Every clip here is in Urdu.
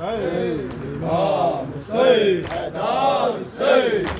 Hey, Imam Hussein, Adab Hussein.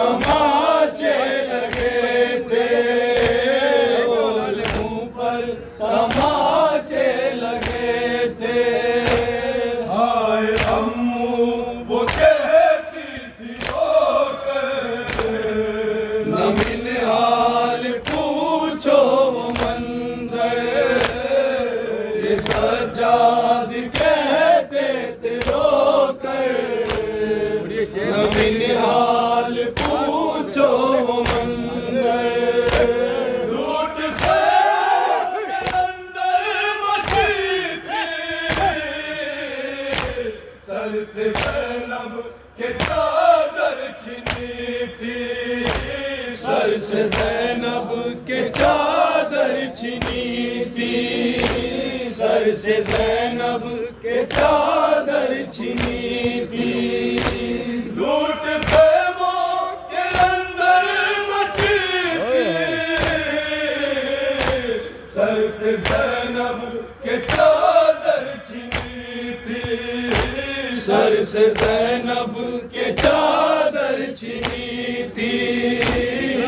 Come on. سے زینب کے چادر چھینی تھی۔ لوٹ خیموں کے اندر مچی سر سے زینب کے چادر چھینی تھی۔ سر سے زینب کے چادر چھینی تھی۔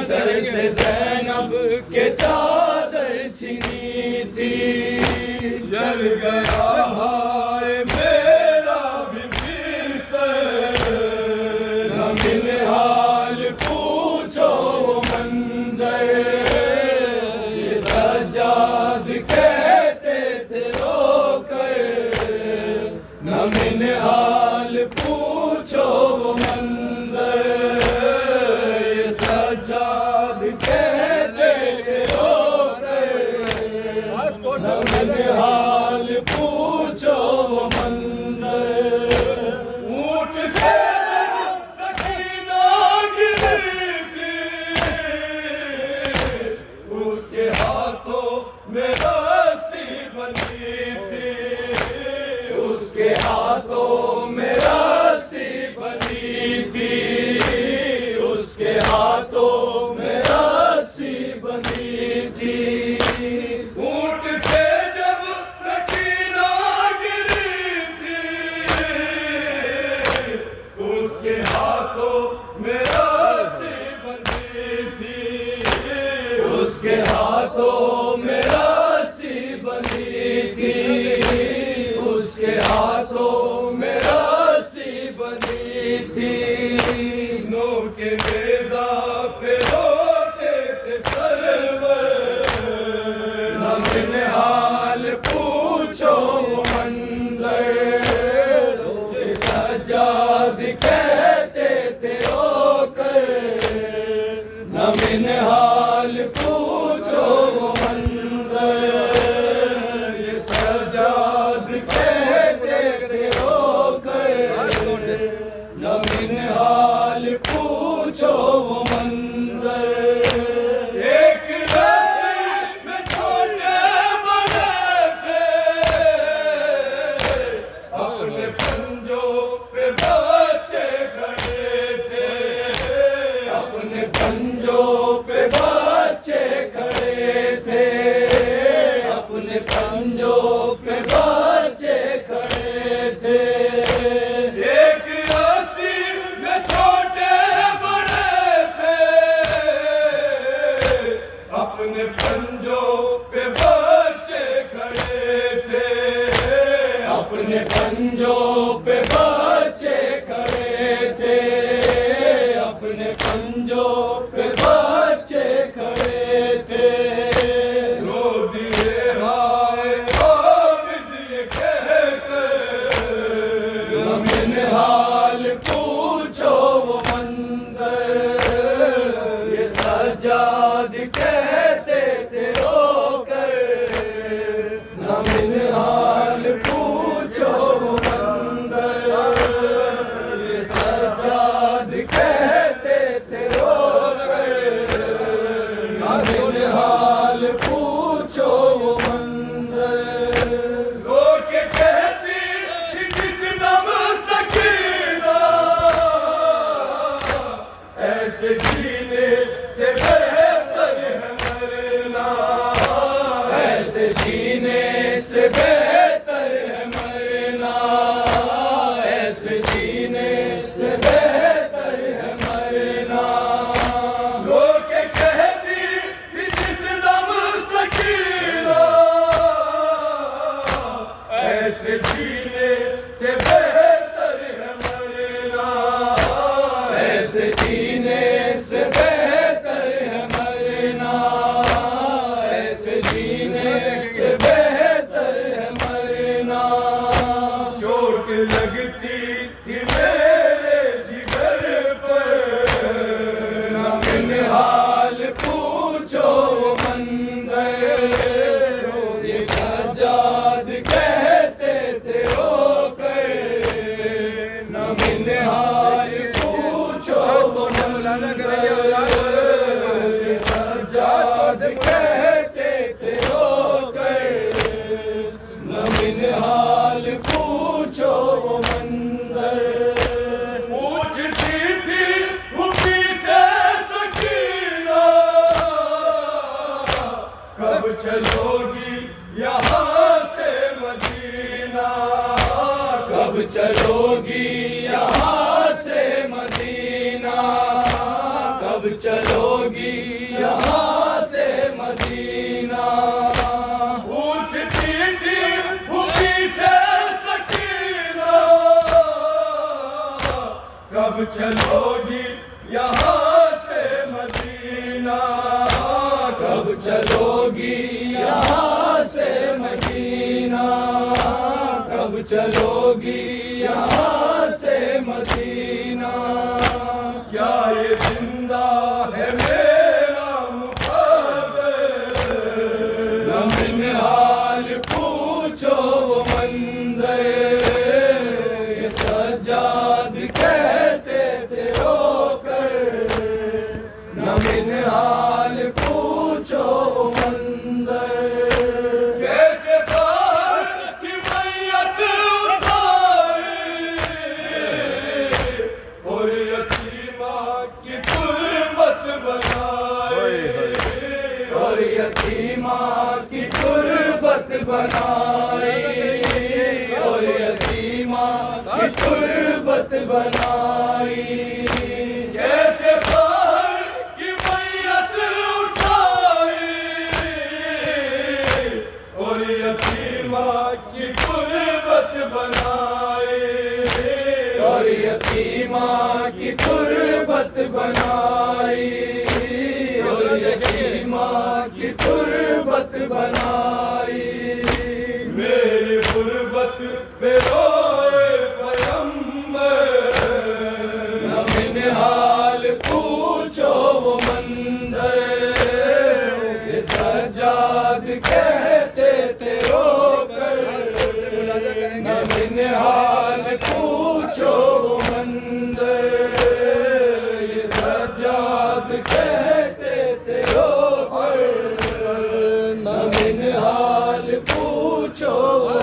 سر سے زینب کے چادر چھینی good, guys. Thank. یہاں سے مدینہ کب چلو گی یہاں سے مدینہ کب چلو گی یہاں سے مدینہ۔ پوچھتی تھی بھوکی سے سکینہ، کب چلو گی یہاں سے مدینہ کب چلو گی یہاں سے مدینہ کب غربت بنا۔ Oh.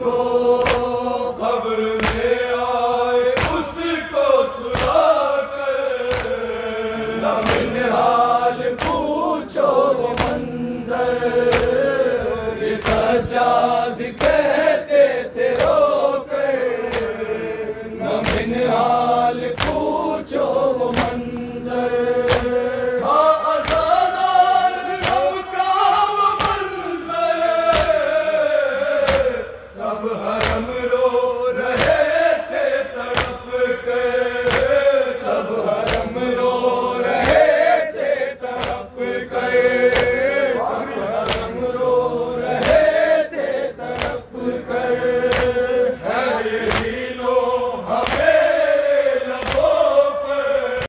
Michael.